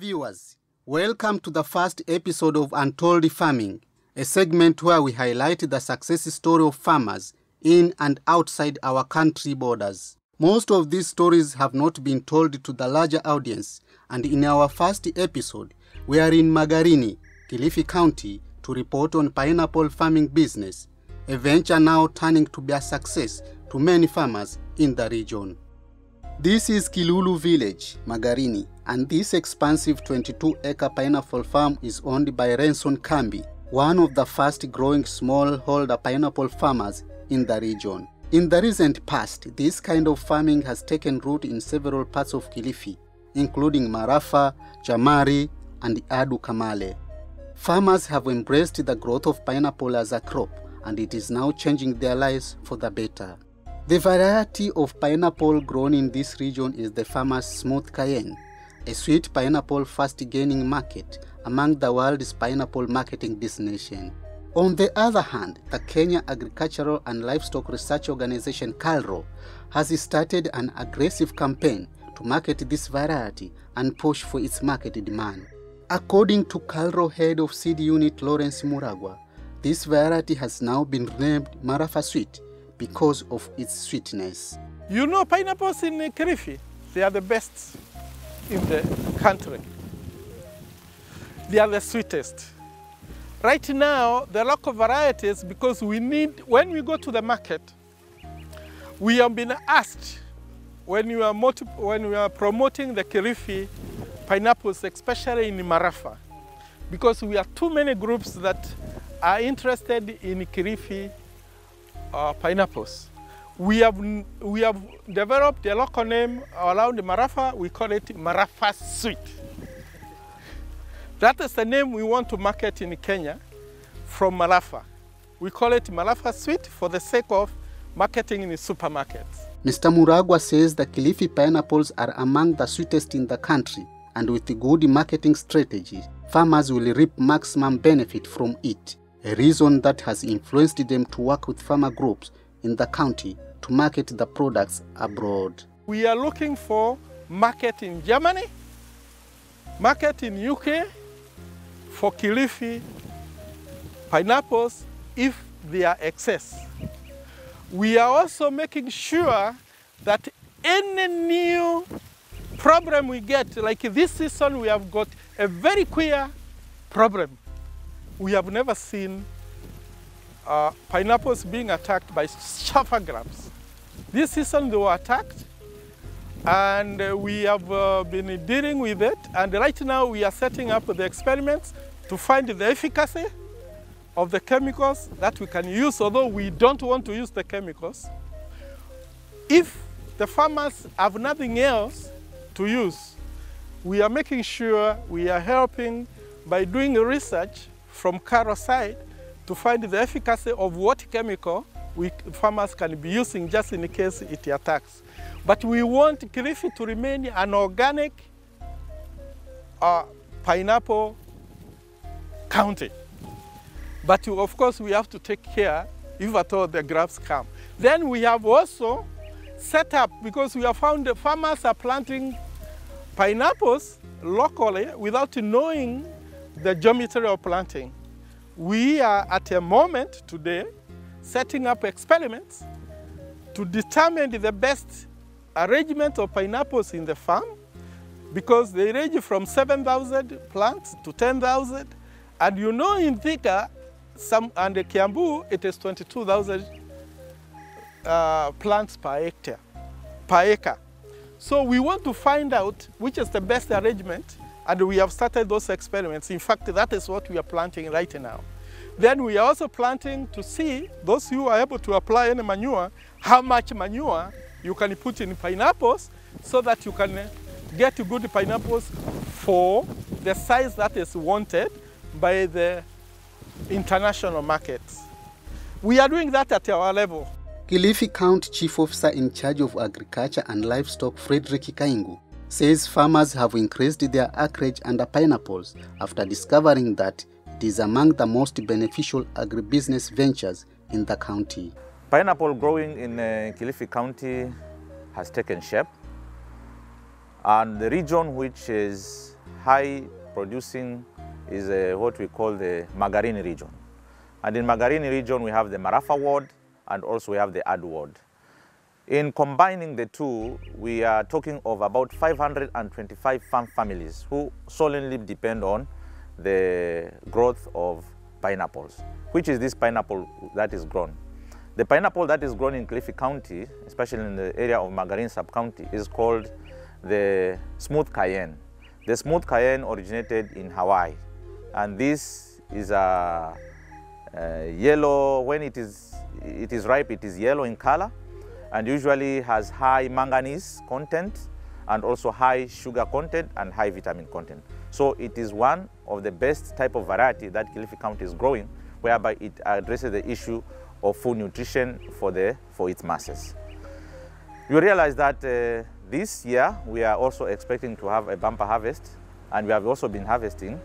viewers, welcome to the first episode of Untold Farming, a segment where we highlight the success story of farmers in and outside our country borders. Most of these stories have not been told to the larger audience, and in our first episode, we are in Magarini, Kilifi County, to report on pineapple farming business, a venture now turning to be a success to many farmers in the region. This is Kilulu Village, Magarini, and this expansive 22 acre pineapple farm is owned by Renson Kambi, one of the fast growing smallholder pineapple farmers in the region. In the recent past, this kind of farming has taken root in several parts of Kilifi, including Marafa, Jamari, and Adu Kamale. Farmers have embraced the growth of pineapple as a crop, and it is now changing their lives for the better. The variety of pineapple grown in this region is the farmer's smooth cayenne, a sweet pineapple fast gaining market among the world's pineapple marketing destination. On the other hand, the Kenya Agricultural and Livestock Research Organization KALRO has started an aggressive campaign to market this variety and push for its market demand. According to KALRO head of seed unit Lawrence Muragwa, this variety has now been named Marafa Sweet because of its sweetness. You know, pineapples in Kilifi, they are the best in the country. They are the sweetest. Right now, the local varieties, because we need, when we go to the market, we have been asked when we are, when we are promoting the Kilifi pineapples, especially in Marafa, because we have too many groups that are interested in Kilifi uh, pineapples. We have, we have developed a local name around Marafa, we call it Marafa Sweet. That is the name we want to market in Kenya from Marafa. We call it Marafa Sweet for the sake of marketing in the supermarkets. Mr. Muragwa says the Kilifi pineapples are among the sweetest in the country, and with good marketing strategy, farmers will reap maximum benefit from it, a reason that has influenced them to work with farmer groups in the county to market the products abroad. We are looking for market in Germany, market in UK for Kilifi pineapples if they are excess. We are also making sure that any new problem we get, like this season we have got a very queer problem. We have never seen uh, pineapples being attacked by chafer grubs. This season they were attacked and uh, we have uh, been dealing with it and right now we are setting up the experiments to find the efficacy of the chemicals that we can use, although we don't want to use the chemicals. If the farmers have nothing else to use, we are making sure we are helping by doing research from KALRO side to find the efficacy of what chemical we farmers can be using just in case it attacks. But we want Kilifi to remain an organic uh, pineapple county. But of course, we have to take care if at all the grubs come. Then we have also set up, because we have found the farmers are planting pineapples locally without knowing the geometry of planting. We are at a moment today setting up experiments to determine the best arrangement of pineapples in the farm because they range from 7,000 plants to 10,000 and you know in Thika some, and Kiambu, it is 22,000 uh, plants per hectare, per acre. So we want to find out which is the best arrangement, and we have started those experiments. In fact, that is what we are planting right now. Then we are also planting to see those who are able to apply any manure, how much manure you can put in pineapples so that you can uh, get good pineapples for the size that is wanted by the international markets. We are doing that at our level. Kilifi County Chief Officer in charge of Agriculture and Livestock, Frederick Kaingu, says farmers have increased their acreage under pineapples after discovering that it is among the most beneficial agribusiness ventures in the county. Pineapple growing in uh, Kilifi County has taken shape And the region which is high producing is uh, what we call the Magarini region. And in Magarini region, we have the Marafa ward and also we have the Adu ward. In combining the two, we are talking of about 525 farm families who solely depend on the growth of pineapples, which is this pineapple that is grown. The pineapple that is grown in Kilifi County, especially in the area of Magarini sub-county, is called the smooth cayenne. The smooth cayenne originated in Hawaii, and this is a, a yellow, when it is, it is ripe, it is yellow in color, and usually has high manganese content, and also high sugar content and high vitamin content. So it is one of the best type of variety that Kilifi County is growing, whereby it addresses the issue of food nutrition for, the, for its masses. You realize that uh, this year we are also expecting to have a bumper harvest and we have also been harvesting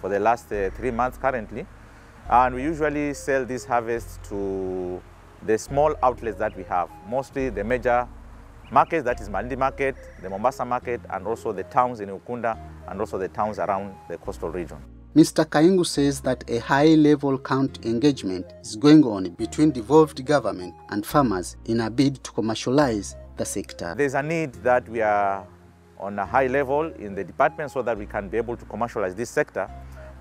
for the last uh, three months currently and we usually sell this harvest to the small outlets that we have, mostly the major markets that is Malindi market, the Mombasa market and also the towns in Ukunda and also the towns around the coastal region. Mr. Kaingu says that a high-level count engagement is going on between devolved government and farmers in a bid to commercialize the sector. There's a need that we are on a high level in the department so that we can be able to commercialize this sector,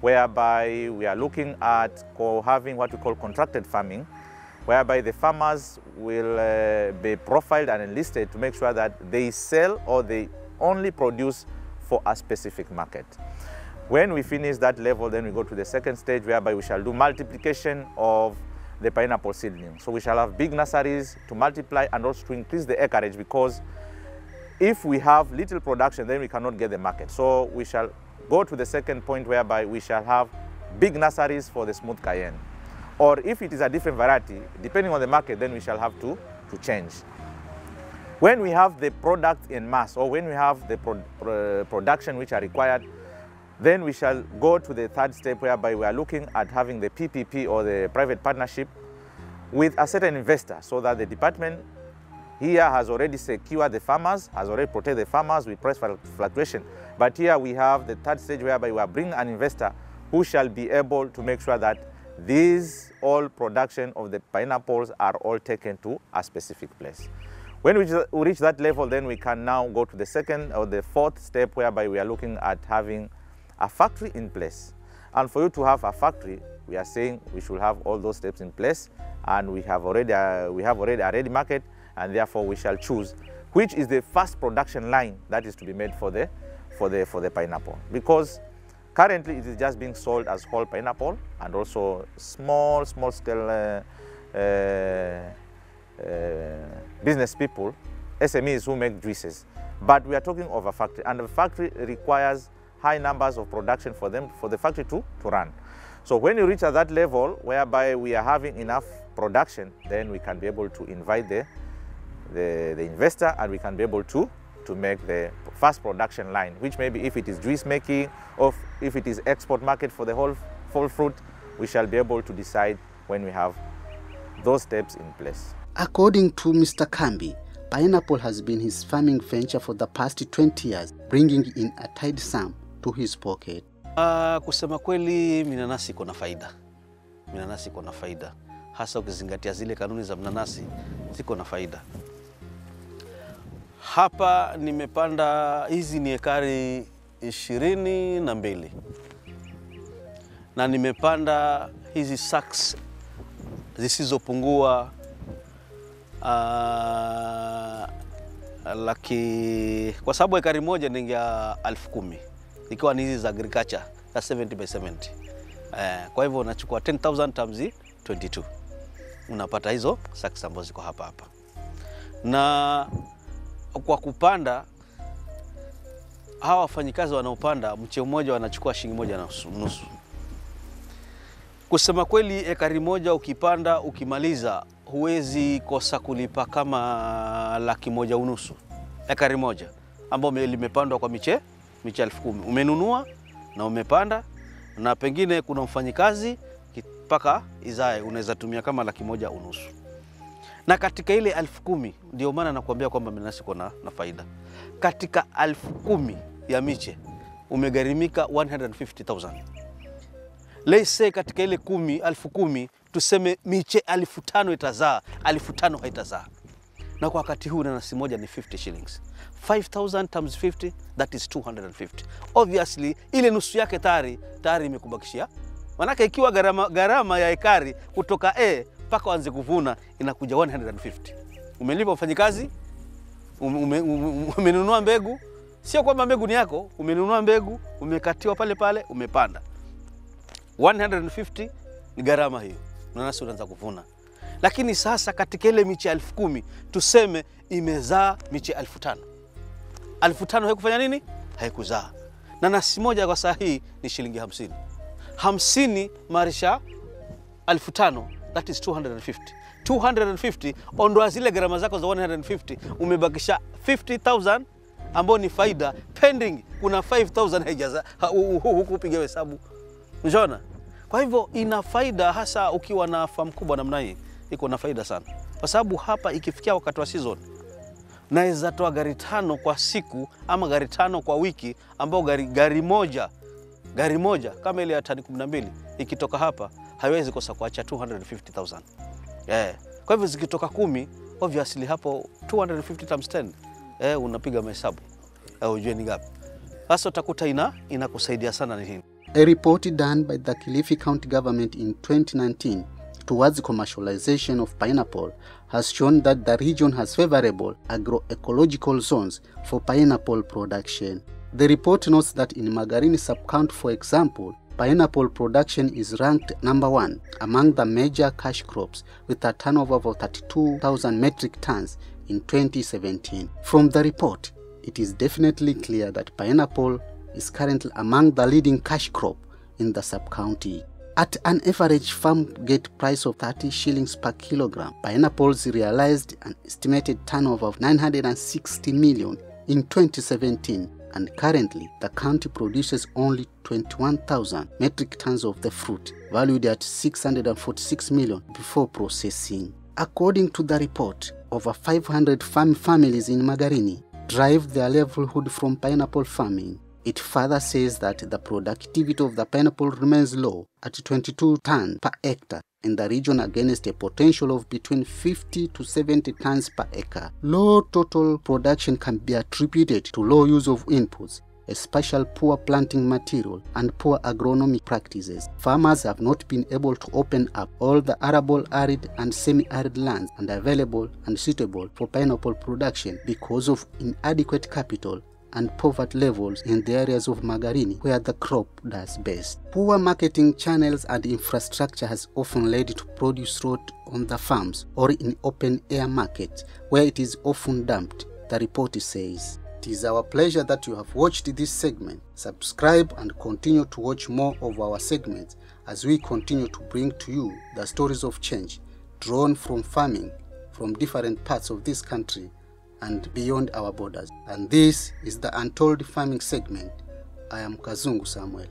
whereby we are looking at having what we call contracted farming, whereby the farmers will uh, be profiled and enlisted to make sure that they sell or they only produce for a specific market. When we finish that level, then we go to the second stage whereby we shall do multiplication of the pineapple seedling. So we shall have big nurseries to multiply and also to increase the acreage because if we have little production, then we cannot get the market. So we shall go to the second point whereby we shall have big nurseries for the smooth cayenne. Or if it is a different variety, depending on the market, then we shall have to, to change. When we have the product in mass or when we have the pro pro production which are required, then we shall go to the third step whereby we are looking at having the PPP or the private partnership with a certain investor so that the department here has already secured the farmers, has already protected the farmers with price fluctuation. But here we have the third stage whereby we are bringing an investor who shall be able to make sure that these all production of the pineapples are all taken to a specific place. When we reach that level, then we can now go to the second or the fourth step whereby we are looking at having a factory in place. And for you to have a factory, we are saying we should have all those steps in place and we have already a, we have already a ready market and therefore we shall choose which is the first production line that is to be made for the, for the, for the pineapple. Because currently it is just being sold as whole pineapple and also small, small scale uh, uh, uh, business people, SMEs who make juices. But we are talking of a factory and the factory requires high numbers of production for them, for the factory to, to run. So when you reach at that level whereby we are having enough production, then we can be able to invite the, the, the investor and we can be able to, to make the first production line, which maybe if it is juice making or if it is export market for the whole full fruit, we shall be able to decide when we have those steps in place. According to Mr. Kambi, pineapple has been his farming venture for the past 20 years, bringing in a tidy sum to his pocket. Uh, kusema kweli minanasi iko na faida, minanasi iko na faida, hasa ukizingatia zile kanuni za mnanasi ziko na faida. Hapa nimepanda hizi ni ekari ishirini na mbili. Na nimepanda hizi sacks zisizopungua uh, laki kwa sababu ekari moja ningia elfu kumi ikiwa ni hizi za agriculture ya 70 by 70. Uh, kwa hivyo unachukua 10000 times 22 unapata hizo sacks ambazo ziko hapa hapa, na kwa kupanda hawa wafanyikazi wanaopanda mche mmoja wanachukua shilingi moja na nusu. Kusema kweli, ekari moja ukipanda ukimaliza, huwezi kosa kulipa kama laki moja unusu ekari moja ambao limepandwa kwa miche miche elfu kumi umenunua na umepanda, na pengine kuna mfanyikazi mpaka izae unaweza tumia kama laki moja unusu. Na katika ile elfu kumi ndio maana nakuambia kwamba minasi kona na faida. Katika elfu kumi ya miche umegharimika 150,000 let's say katika ile kumi, elfu kumi tuseme miche elfu tano itazaa, elfu tano haitazaa. Na kwa wakati huu nanasi moja ni 50 shillings. 5000 times 50 that is 250 obviously ile nusu yake tayari tayari imekubakishia. Manake ikiwa gharama, gharama ya ekari kutoka a mpaka waanze kuvuna inakuja 150 umelipa mfanyikazi ume- ume- ume- umenunua mbegu. Sio kwamba mbegu ni yako umenunua mbegu umekatiwa pale pale umepanda. 150 ni gharama hiyo, nanasi unaanza kuvuna. Lakini sasa katika ile miche elfu kumi tuseme imezaa miche elfu tano. Elfu tano haikufanya nini? Haikuzaa. Nanasi moja kwa saa hii ni shilingi hamsini. Hamsini marisha elfu tano that is 250 250 ondoa zile gharama zako za 150 umebakisha 50000 ambao ni faida pending kuna 5000 haijaza ha- hu- hu- hukupiga hesabu. Unaona? Kwa hivyo ina faida hasa ukiwa na famu kubwa namna hii, iko na faida sana, kwa sababu hapa ikifikia wakati wa season naweza toa gari tano kwa siku ama gari tano kwa wiki, ambao gari, gari moja gari moja kama ile ya tani 12 ikitoka hapa haiwezi kosa kuacha 250,000 eh. Kwa hivyo zikitoka kumi, obviously hapo 250 times 10 eh, unapiga mahesabu eh, ujue ni ngapi. Sasa utakuta ina inakusaidia sana ni hii A report done by the Kilifi County Government in 2019 towards commercialization of pineapple has shown that the region has favorable agroecological zones for pineapple production. The report notes that in Magarini sub-county, for example, pineapple production is ranked number one among the major cash crops with a turnover of 32,000 metric tons in 2017. From the report, it is definitely clear that pineapple is currently among the leading cash crop in the sub-county. At an average farm gate price of 30 shillings per kilogram, pineapples realized an estimated turnover of 960 million in 2017 and currently the county produces only 21,000 metric tons of the fruit valued at 646 million before processing. According to the report, over 500 farm families in Magarini drive their livelihood from pineapple farming. It further says that the productivity of the pineapple remains low at 22 tons per hectare in the region against a potential of between 50 to 70 tons per acre. Low total production can be attributed to low use of inputs, especially poor planting material and poor agronomic practices. Farmers have not been able to open up all the arable, arid, and semi-arid lands and available and suitable for pineapple production because of inadequate capital and poverty levels in the areas of Magarini where the crop does best. Poor marketing channels and infrastructure has often led to produce rot on the farms or in open air markets where it is often dumped, the report says. It is our pleasure that you have watched this segment. Subscribe and continue to watch more of our segments as we continue to bring to you the stories of change drawn from farming from different parts of this country and beyond our borders. And this is the Untold Farming segment. I am Kazungu Samuel.